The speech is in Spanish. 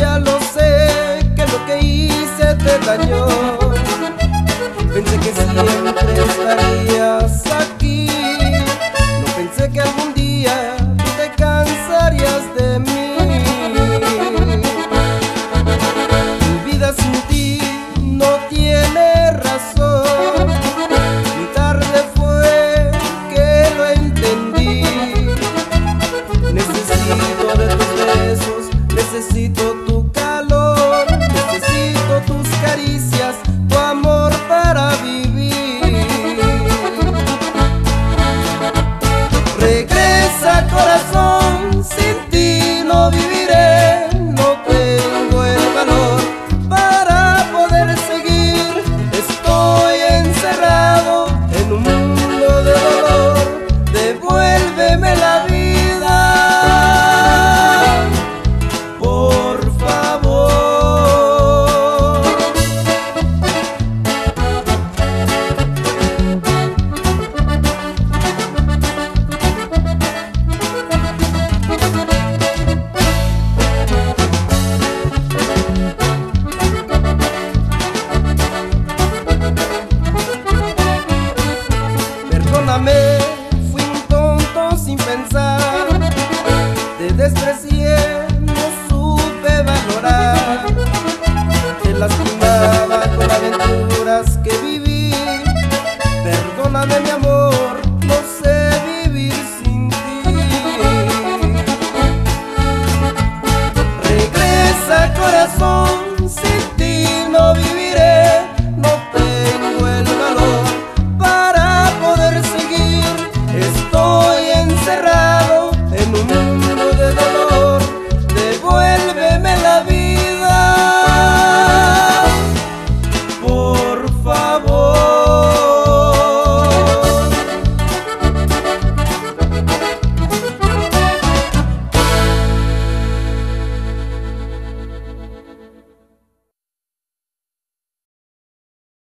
Ya lo sé que lo que hice te dañó. amei.